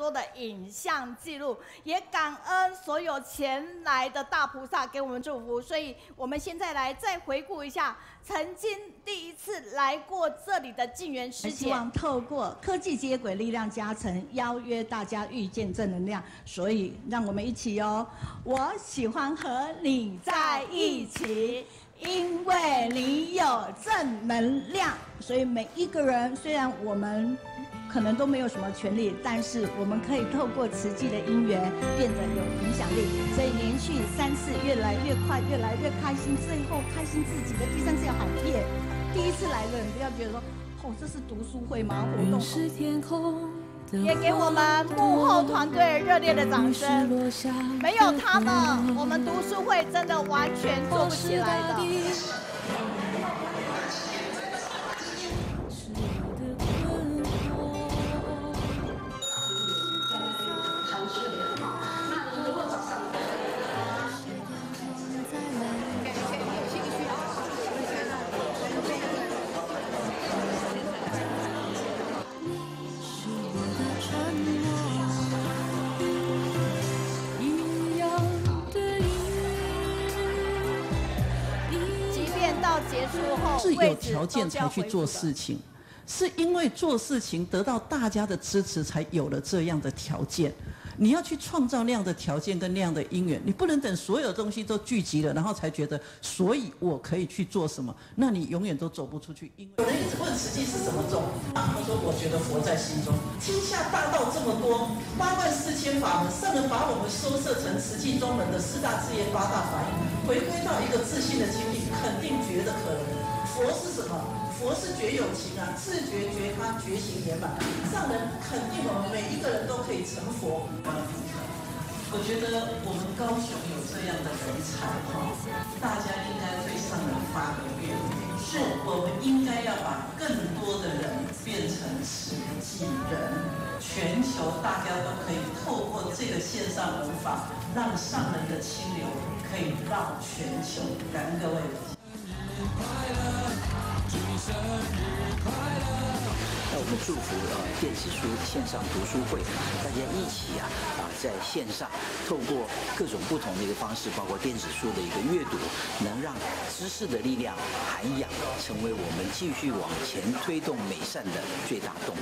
多的影像记录，也感恩所有前来的大菩萨给我们祝福。所以，我们现在来再回顾一下曾经第一次来过这里的静缘师姐。希望透过科技接轨、力量加成，邀约大家遇见正能量。所以，让我们一起哦！我喜欢和你在一起。因为你有正能量，所以每一个人虽然我们可能都没有什么权利，但是我们可以透过慈济的因缘变得有影响力。所以连续三次越来越快，越来越开心，最后开心自己的第三次要喊遍。第一次来的人不要觉得说，哦，这是读书会吗？活动。也给我们幕后团队热烈的掌声。没有他们，我们读书会真的完全做不起来的。条件才去做事情，是因为做事情得到大家的支持，才有了这样的条件。你要去创造那样的条件跟那样的因缘，你不能等所有东西都聚集了，然后才觉得，所以我可以去做什么？那你永远都走不出去。因为有人一直问慈济是什么宗？他说：“我觉得佛在心中。天下大道这么多，八万四千法门，圣人把我们收摄成慈济宗门的四大志业、八大法印，回归到一个自信的经历，肯定觉得可能。”佛是什么？佛是觉有情啊，自觉觉他觉行圆满，上人肯定我们每一个人都可以成佛。我觉得我们高雄有这样的人才哈，大家应该对上人发个愿，是我们应该要把更多的人变成实际人，全球大家都可以透过这个线上文法，让上人的清流可以绕全球。感恩各位。那我们祝福呃电子书线上读书会，大家一起啊啊在线上透过各种不同的一个方式，包括电子书的一个阅读，能让知识的力量涵养成为我们继续往前推动美善的最大动力。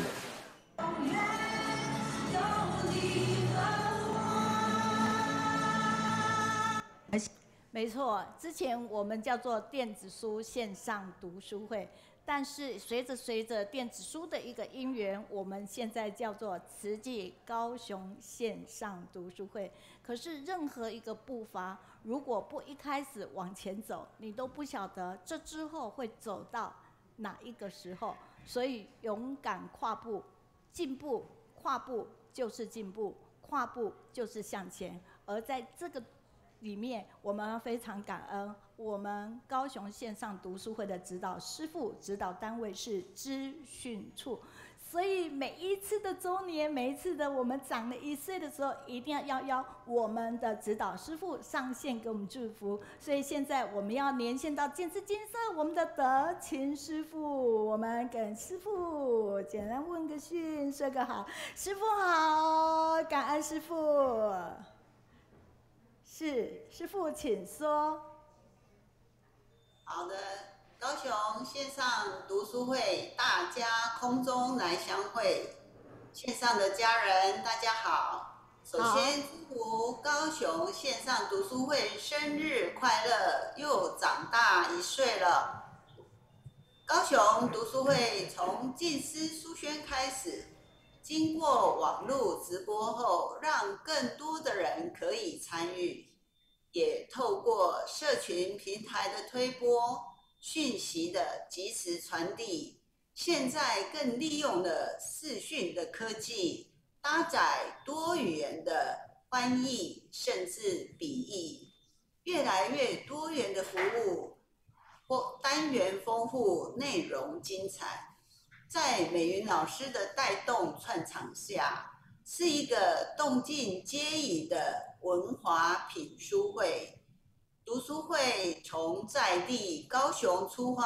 没错，之前我们叫做电子书线上读书会，但是随着随着电子书的一个因缘，我们现在叫做慈济高雄线上读书会。可是任何一个步伐，如果不一开始往前走，你都不晓得这之后会走到哪一个时候。所以勇敢跨步，进步，跨步就是进步，跨步就是向前。而在这个里面，我们非常感恩我们高雄线上读书会的指导师傅，指导单位是资讯处，所以每一次的周年，每一次的我们长了一岁的时候，一定要邀邀我们的指导师傅上线给我们祝福。所以现在我们要连线到建智金色，我们的德勤师傅，我们跟师傅简单问个讯，说个好，师傅好，感恩师傅。是师傅，请说。好的，高雄线上读书会，大家空中来相会。线上的家人，大家好。首先祝福高雄线上读书会生日快乐，又长大一岁了。高雄读书会从静思书轩开始。经过网络直播后，让更多的人可以参与，也透过社群平台的推播、讯息的及时传递，现在更利用了视讯的科技，搭载多语言的翻译，甚至笔译，越来越多元的服务，或单元丰富，内容精彩。在美云老师的带动串场下，是一个动静皆宜的文华品书会。读书会从在地高雄出发，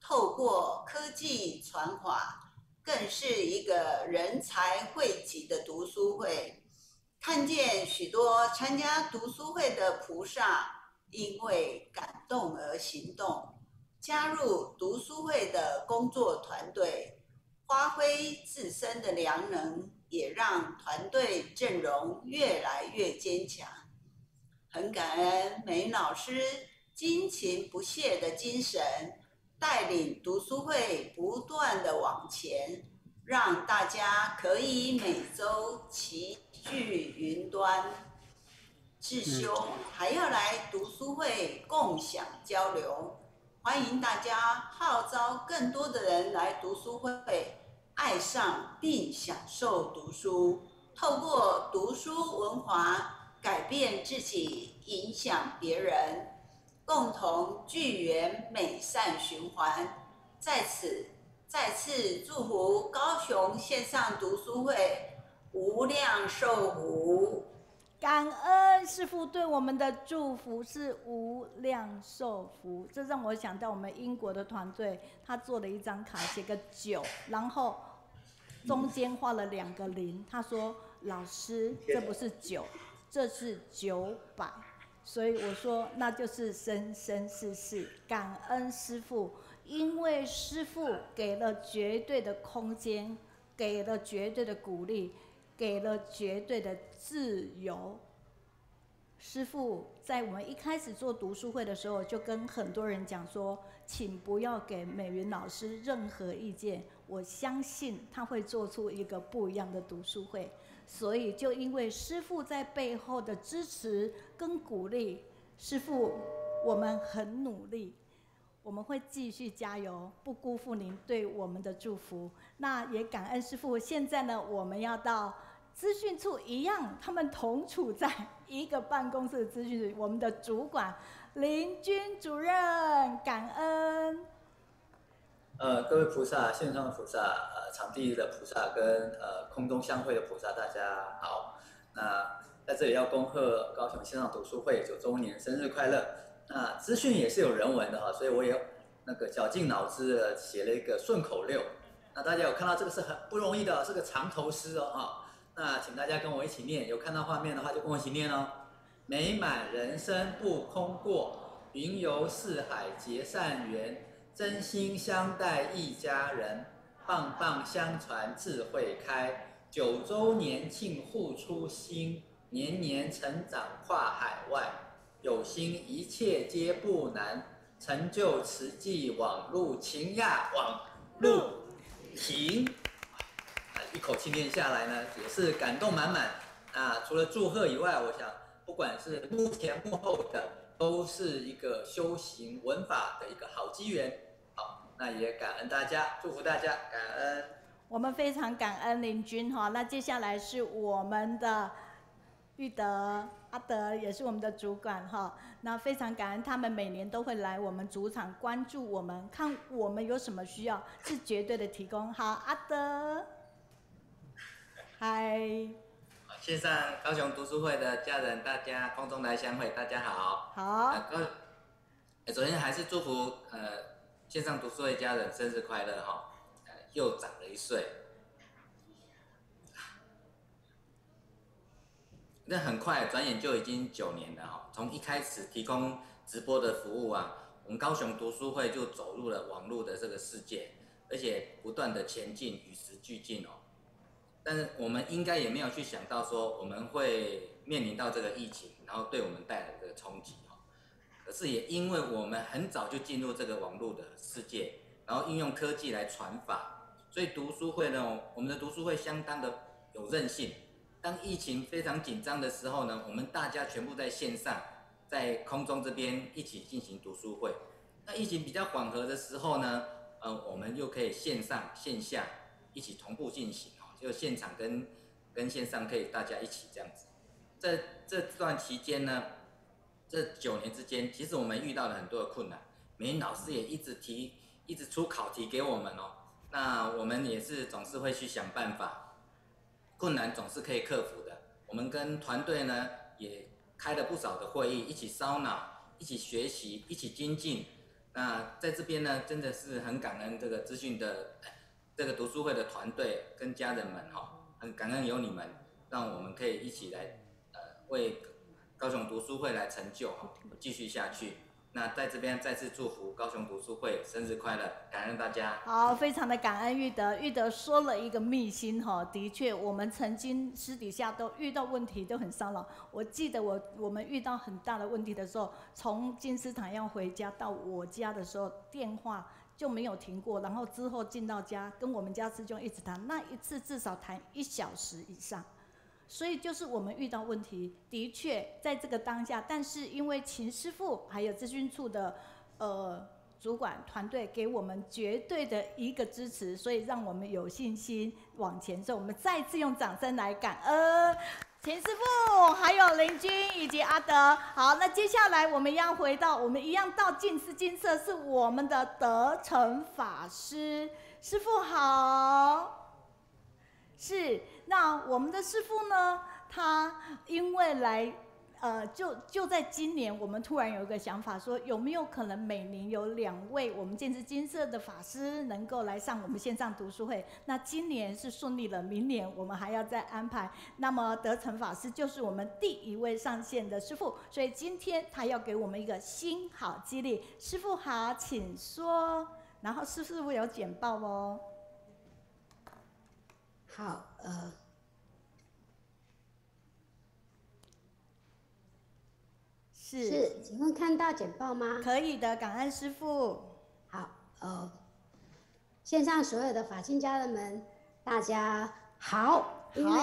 透过科技传话，更是一个人才汇集的读书会。看见许多参加读书会的菩萨，因为感动而行动，加入读书会的工作团队，发挥自身的良能，也让团队阵容越来越坚强。很感恩梅老师辛勤不懈的精神，带领读书会不断的往前，让大家可以每周齐。聚云端，自修还要来读书会共享交流，欢迎大家号召更多的人来读书会，爱上并享受读书，透过读书文化改变自己，影响别人，共同聚缘美善循环。在此再次祝福高雄线上读书会。无量寿福，感恩师父对我们的祝福是无量寿福。这让我想到我们英国的团队，他做了一张卡，写个九，然后中间画了两个零。他说：“老师，这不是九，这是九百。”所以我说，那就是生生世世感恩师父，因为师父给了绝对的空间，给了绝对的鼓励。给了绝对的自由。师傅在我们一开始做读书会的时候，就跟很多人讲说，请不要给美云老师任何意见，我相信他会做出一个不一样的读书会。所以就因为师傅在背后的支持跟鼓励，师傅我们很努力，我们会继续加油，不辜负您对我们的祝福。那也感恩师傅。现在呢，我们要到。资讯处一样，他们同处在一个办公室的资讯处。我们的主管林军主任，感恩。呃，各位菩萨，线上的菩萨，呃，场地的菩萨跟呃空中相会的菩萨，大家好。那在这里要恭贺高雄线上读书会九周年生日快乐。那资讯也是有人文的哈，所以我也那个绞尽脑汁的写了一个顺口溜。那大家有看到这个是很不容易的，是个长头诗哦哈。那请大家跟我一起念，有看到画面的话就跟我一起念哦。美满人生不空过，云游四海结善缘，真心相待一家人，棒棒相传智慧开。九周年庆互出心，年年成长跨海外，有心一切皆不难，成就慈济网路情呀网路情。一口气念下来呢，也是感动满满啊！除了祝贺以外，我想不管是幕前幕后的，都是一个修行文法的一个好机缘。好，那也感恩大家，祝福大家，感恩。我们非常感恩林君哈。那接下来是我们的玉德阿德，也是我们的主管哈。那非常感恩他们每年都会来我们主场关注我们，看我们有什么需要，是绝对的提供。好，阿德。嗨，线上高雄读书会的家人，大家空中来相会，大家好。好。呃，首先还是祝福呃线上读书会家人生日快乐哈，呃又长了一岁。那很快，转眼就已经九年了哈。从一开始提供直播的服务啊，我们高雄读书会就走入了网络的这个世界，而且不断的前进，与时俱进哦。但是我们应该也没有去想到说我们会面临到这个疫情，然后对我们带来这个冲击哈。可是也因为我们很早就进入这个网络的世界，然后运用科技来传法，所以读书会呢，我们的读书会相当的有韧性。当疫情非常紧张的时候呢，我们大家全部在线上，在空中这边一起进行读书会。那疫情比较缓和的时候呢，呃，我们又可以线上线下一起同步进行。就现场跟跟线上可以大家一起这样子，在这段期间呢，这九年之间，其实我们遇到了很多的困难，美老师也一直提，一直出考题给我们哦。那我们也是总是会去想办法，困难总是可以克服的。我们跟团队呢也开了不少的会议，一起烧脑，一起学习，一起精进。那在这边呢，真的是很感恩这个资讯的。这个读书会的团队跟家人们哈，很感恩有你们，让我们可以一起来呃为高雄读书会来成就，哈继续下去。那在这边再次祝福高雄读书会生日快乐，感恩大家。好，非常的感恩玉德，玉德说了一个秘辛哈，的确，我们曾经私底下都遇到问题，都很骚扰。我记得我我们遇到很大的问题的时候，从金丝塔要回家到我家的时候，电话就没有停过，然后之后进到家跟我们家师兄一直谈，那一次至少谈一小时以上。所以就是我们遇到问题，的确在这个当下，但是因为秦师傅还有咨询处的呃主管团队给我们绝对的一个支持，所以让我们有信心往前走。我们再次用掌声来感恩秦师傅，还有林军以及阿德。好，那接下来我们要回到我们一样到净思金色，是我们的德成法师师傅好。是，那我们的师傅呢？他因为来，呃，就就在今年，我们突然有一个想法，说有没有可能每年有两位我们建智金色的法师能够来上我们线上读书会？那今年是顺利了，明年我们还要再安排。那么德成法师就是我们第一位上线的师傅，所以今天他要给我们一个新好激励。师傅好，请说。然后师傅有简报哦。好，呃，是是，请问看到简报吗？可以的，感恩师傅。好，呃，线上所有的法亲家人们，大家好。因为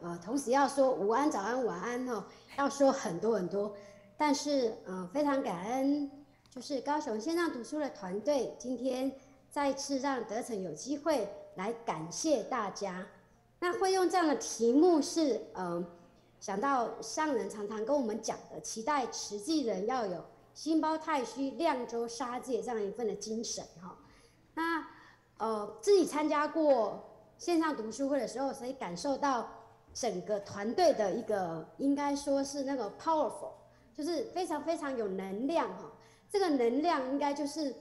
呃，同时要说午安、早安、晚安哦，要说很多很多。但是，呃，非常感恩，就是高雄线上读书的团队，今天再次让德成有机会。来感谢大家。那会用这样的题目是，嗯，想到上人常常跟我们讲的，期待慈济人要有心包太虚、量周杀戒这样一份的精神哈。那呃，自己参加过线上读书会的时候，所以感受到整个团队的一个，应该说是那个 powerful，就是非常非常有能量哈。这个能量应该就是，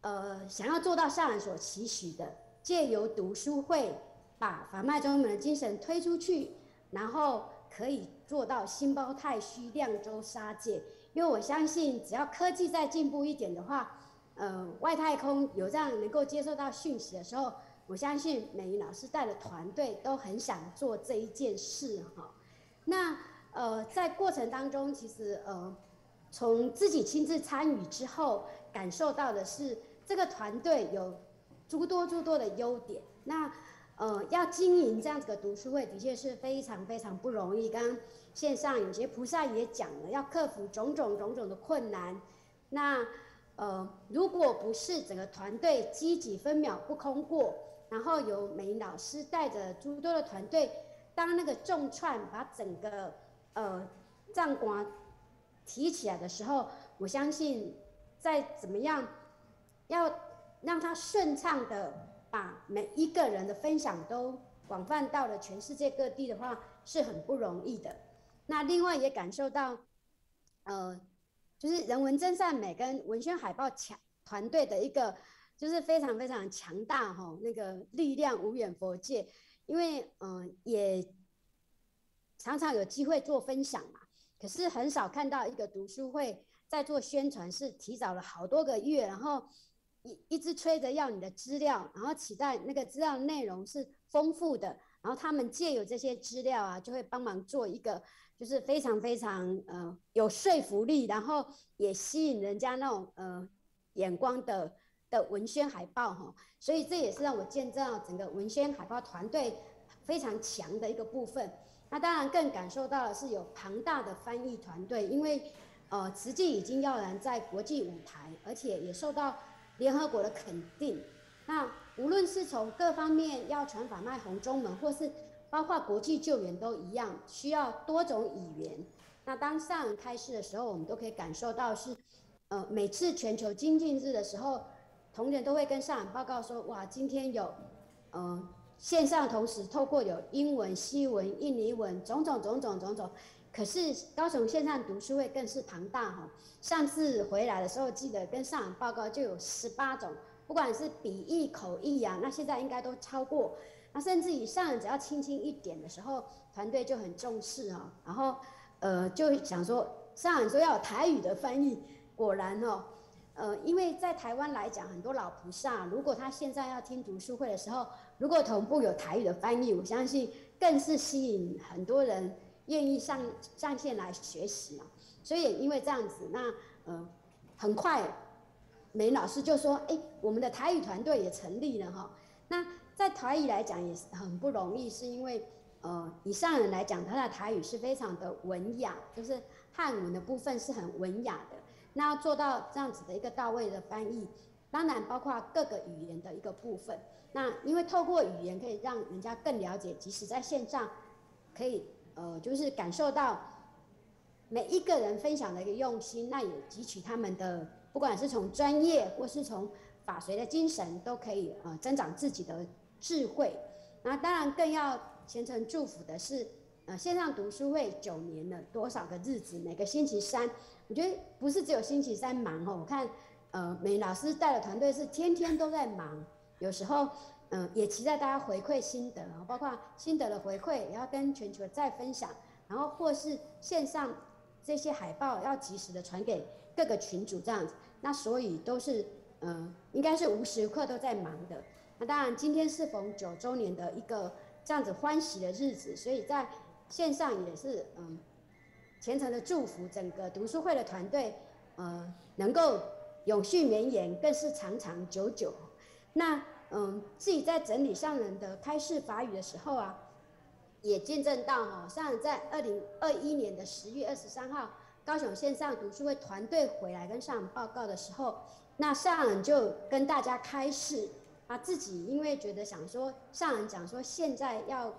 呃，想要做到上人所期许的。借由读书会，把法脉中门的精神推出去，然后可以做到心包太虚、量周杀戒。因为我相信，只要科技再进步一点的话，呃，外太空有这样能够接受到讯息的时候，我相信美云老师带的团队都很想做这一件事哈。那呃，在过程当中，其实呃，从自己亲自参与之后，感受到的是这个团队有。诸多诸多的优点，那呃要经营这样子的读书会，的确是非常非常不容易。刚线上有些菩萨也讲了，要克服种种种种的困难。那呃如果不是整个团队积极分秒不空过，然后由美老师带着诸多的团队，当那个重串把整个呃藏馆提起来的时候，我相信再怎么样要。让他顺畅的把每一个人的分享都广泛到了全世界各地的话，是很不容易的。那另外也感受到，呃，就是人文真善美跟文宣海报强团队的一个，就是非常非常强大哈，那个力量无远佛界。因为嗯，也常常有机会做分享嘛，可是很少看到一个读书会在做宣传，是提早了好多个月，然后。一直催着要你的资料，然后期待那个资料内容是丰富的，然后他们借有这些资料啊，就会帮忙做一个就是非常非常呃有说服力，然后也吸引人家那种呃眼光的的文宣海报哈，所以这也是让我见证了整个文宣海报团队非常强的一个部分。那当然更感受到的是有庞大的翻译团队，因为呃慈济已经要然在国际舞台，而且也受到。联合国的肯定，那无论是从各方面要传法脉红中门，或是包括国际救援都一样，需要多种语言。那当上开示的时候，我们都可以感受到是，呃，每次全球精进日的时候，同仁都会跟上人报告说，哇，今天有，呃，线上同时透过有英文、西文、印尼文，种种种种种种。可是高雄线上读书会更是庞大哈，上次回来的时候记得跟上海报告就有十八种，不管是笔译口译啊，那现在应该都超过，那甚至以上只要轻轻一点的时候，团队就很重视哈，然后呃，就想说，上海说要有台语的翻译，果然哦，呃，因为在台湾来讲，很多老菩萨，如果他现在要听读书会的时候，如果同步有台语的翻译，我相信更是吸引很多人愿意上上线来学习啊。所以因为这样子，那呃，很快，梅老师就说，哎，我们的台语团队也成立了哈。那在台语来讲也是很不容易，是因为呃，以上人来讲，他的台语是非常的文雅，就是汉文的部分是很文雅的。那要做到这样子的一个到位的翻译，当然包括各个语言的一个部分。那因为透过语言可以让人家更了解，即使在线上，可以呃就是感受到每一个人分享的一个用心，那也汲取他们的，不管是从专业或是从法学的精神，都可以呃增长自己的智慧。那当然更要虔诚祝福的是，呃线上读书会九年了，多少个日子，每个星期三。我觉得不是只有星期三忙哦，我看，呃，美老师带的团队是天天都在忙，有时候，嗯，也期待大家回馈心得啊，包括心得的回馈也要跟全球再分享，然后或是线上这些海报要及时的传给各个群组这样子，那所以都是，嗯，应该是无时无刻都在忙的。那当然今天是逢九周年的一个这样子欢喜的日子，所以在线上也是，嗯。虔诚的祝福整个读书会的团队，呃，能够永续绵延，更是长长久久。那嗯，自己在整理上人的开示法语的时候啊，也见证到哈，上在二零二一年的十月二十三号，高雄线上读书会团队回来跟上人报告的时候，那上人就跟大家开示，啊，自己因为觉得想说，上人讲说现在要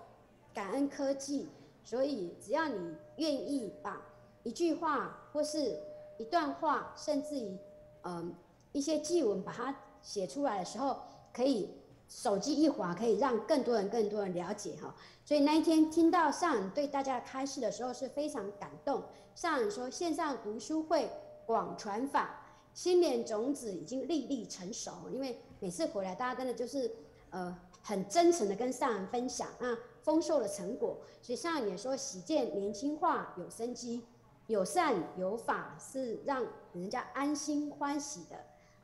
感恩科技。所以，只要你愿意把一句话或是一段话，甚至于嗯一些记文把它写出来的时候，可以手机一滑，可以让更多人、更多人了解哈。所以那一天听到上人对大家开示的时候，是非常感动。上人说：“线上读书会广传法，新年种子已经粒粒成熟。”因为每次回来，大家真的就是呃很真诚的跟上人分享啊。丰收的成果，所以上人也说，喜见年轻化有生机，有善有法是让人家安心欢喜的。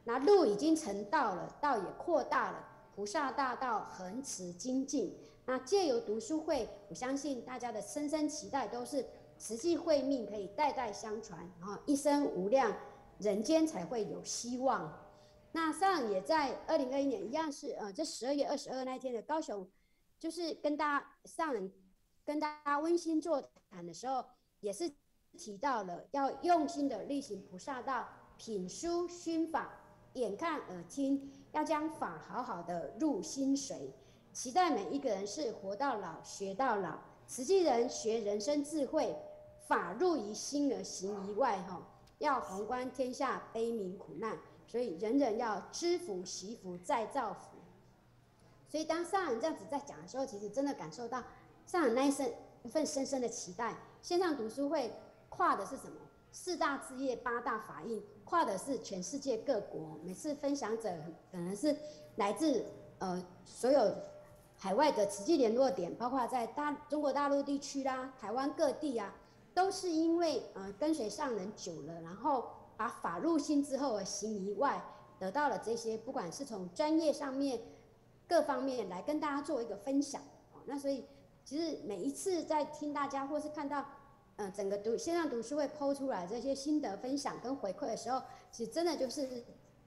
那路已经成道了，道也扩大了，菩萨大道恒持精进。那借由读书会，我相信大家的深深期待都是慈济慧命可以代代相传，然后一生无量，人间才会有希望。那上也在二零二一年一样是呃，这十二月二十二那天的高雄。就是跟大家上人跟大家温馨座谈的时候，也是提到了要用心的力行菩萨道，品书熏法，眼看耳听，要将法好好的入心髓。期待每一个人是活到老学到老，实际人学人生智慧，法入于心而行于外。哈，要宏观天下悲悯苦难，所以人人要知福惜福再造福。所以当上人这样子在讲的时候，其实真的感受到上人那一生一份深深的期待。线上读书会跨的是什么？四大志业、八大法印，跨的是全世界各国。每次分享者可能是来自呃所有海外的实际联络点，包括在大中国大陆地区啦、台湾各地啊，都是因为呃跟随上人久了，然后把法入心之后而行以外，得到了这些，不管是从专业上面。各方面来跟大家做一个分享哦，那所以其实每一次在听大家或是看到，嗯，整个读线上读书会剖出来这些心得分享跟回馈的时候，其实真的就是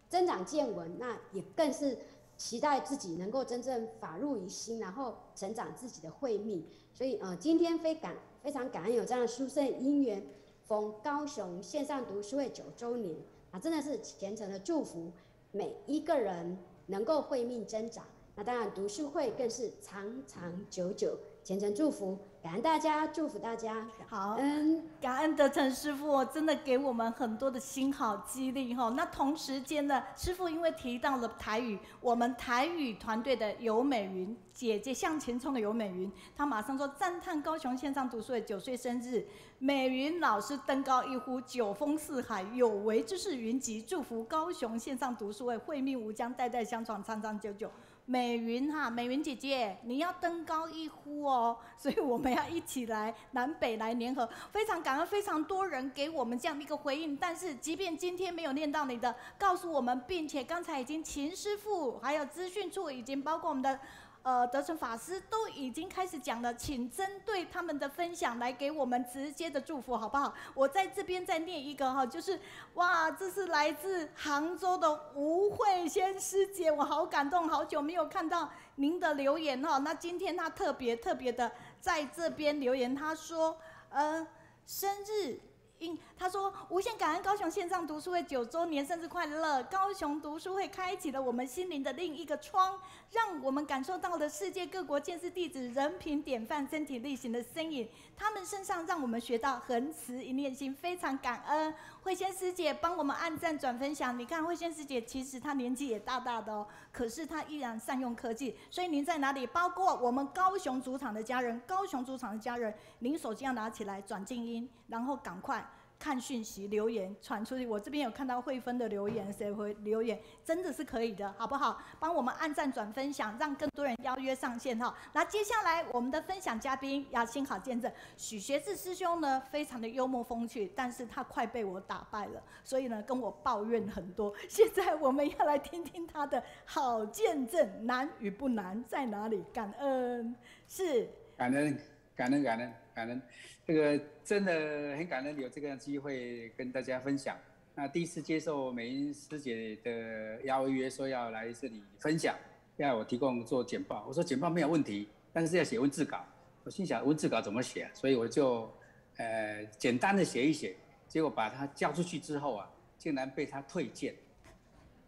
增长见闻，那也更是期待自己能够真正法入于心，然后成长自己的慧命。所以呃，今天非感非常感恩有这样的殊胜因缘，逢高雄线上读书会九周年啊，真的是虔诚的祝福每一个人能够慧命增长。那当然，读书会更是长长久久，虔诚祝福，感恩大家，祝福大家。好，嗯，感恩德成师傅，真的给我们很多的心好激励哈。那同时间呢，师傅因为提到了台语，我们台语团队的尤美云姐姐向前冲的尤美云，她马上说赞叹高雄线上读书会九岁生日，美云老师登高一呼，九峰四海有为之士云集，祝福高雄线上读书会慧命无疆，代代相传，长长久久。美云哈，美云姐姐，你要登高一呼哦，所以我们要一起来南北来联合，非常感恩，非常多人给我们这样的一个回应。但是即便今天没有念到你的，告诉我们，并且刚才已经秦师傅还有资讯处已经包括我们的。呃，德成法师都已经开始讲了，请针对他们的分享来给我们直接的祝福，好不好？我在这边再念一个哈，就是哇，这是来自杭州的吴慧仙师姐，我好感动，好久没有看到您的留言哈。那今天她特别特别的在这边留言，她说，呃，生日。应他说，无限感恩高雄线上读书会九周年生日快乐！高雄读书会开启了我们心灵的另一个窗，让我们感受到了世界各国建士弟子人品典范、身体力行的身影。他们身上让我们学到恒慈一念心，非常感恩。慧仙师姐帮我们按赞转分享，你看慧仙师姐其实她年纪也大大的哦，可是她依然善用科技。所以您在哪里？包括我们高雄主场的家人，高雄主场的家人，您手机要拿起来转静音，然后赶快。看讯息留言传出去，我这边有看到慧芬的留言，谁会留言？真的是可以的，好不好？帮我们按赞转分享，让更多人邀约上线哈。那接下来我们的分享嘉宾要心好见证，许学志师兄呢，非常的幽默风趣，但是他快被我打败了，所以呢跟我抱怨很多。现在我们要来听听他的好见证，难与不难在哪里？感恩是感恩感恩感恩感恩。这个真的很感恩有这个机会跟大家分享。那第一次接受美英师姐的邀约，说要来这里分享，要我提供做简报。我说简报没有问题，但是要写文字稿。我心想文字稿怎么写？所以我就呃简单的写一写。结果把它交出去之后啊，竟然被他退件。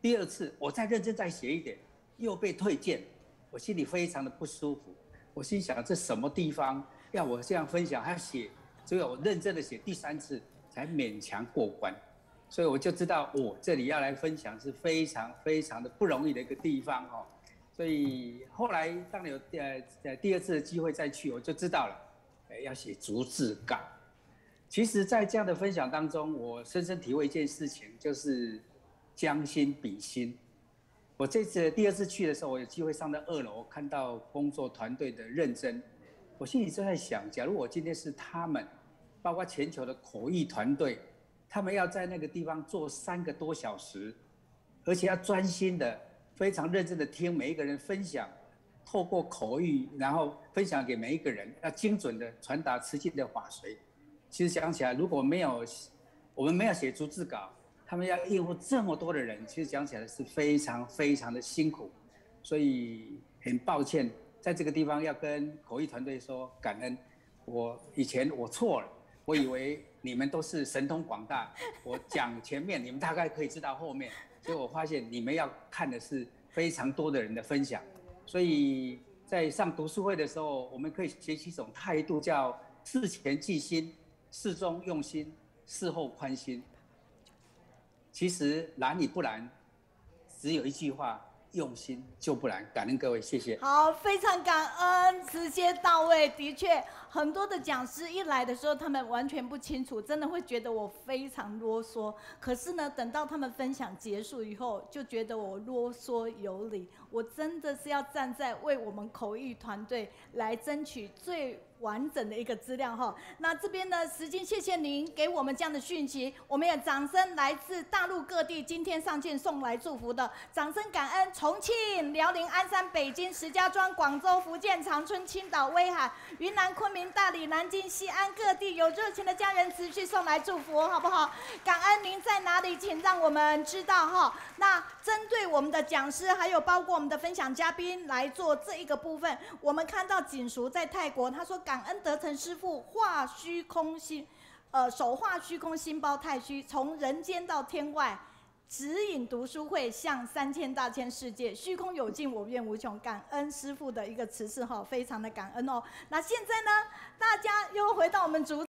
第二次我再认真再写一点，又被退件。我心里非常的不舒服。我心想这什么地方？要我这样分享，还要写，所以我认真的写第三次才勉强过关，所以我就知道我这里要来分享是非常非常的不容易的一个地方哦。所以后来当有呃呃第二次的机会再去，我就知道了，要写逐字稿。其实，在这样的分享当中，我深深体会一件事情，就是将心比心。我这次第二次去的时候，我有机会上到二楼，看到工作团队的认真。我心里就在想，假如我今天是他们，包括全球的口译团队，他们要在那个地方做三个多小时，而且要专心的、非常认真的听每一个人分享，透过口译，然后分享给每一个人，要精准的传达慈济的法髓。其实想起来，如果没有我们没有写逐字稿，他们要应付这么多的人，其实讲起来是非常非常的辛苦，所以很抱歉。在这个地方要跟口译团队说感恩，我以前我错了，我以为你们都是神通广大，我讲前面你们大概可以知道后面，结果我发现你们要看的是非常多的人的分享，所以在上读书会的时候，我们可以学习一种态度，叫事前记心，事中用心，事后宽心。其实难与不难，只有一句话。用心就不难，感恩各位，谢谢。好，非常感恩，直接到位。的确，很多的讲师一来的时候，他们完全不清楚，真的会觉得我非常啰嗦。可是呢，等到他们分享结束以后，就觉得我啰嗦有理。我真的是要站在为我们口译团队来争取最。完整的一个资料哈，那这边呢，时间谢谢您给我们这样的讯息，我们也掌声来自大陆各地今天上线送来祝福的掌声感恩，重庆、辽宁、鞍山、北京、石家庄、广州、福建、长春、青岛、威海、云南、昆明、大理、南京、西安各地有热情的家人持续送来祝福，好不好？感恩您在哪里，请让我们知道哈。那针对我们的讲师，还有包括我们的分享嘉宾来做这一个部分，我们看到锦叔在泰国，他说感。恩德成师傅化虚空心，呃，手化虚空心包太虚，从人间到天外，指引读书会向三千大千世界，虚空有尽，我愿无穷。感恩师傅的一个慈示哈，非常的感恩哦。那现在呢，大家又回到我们主。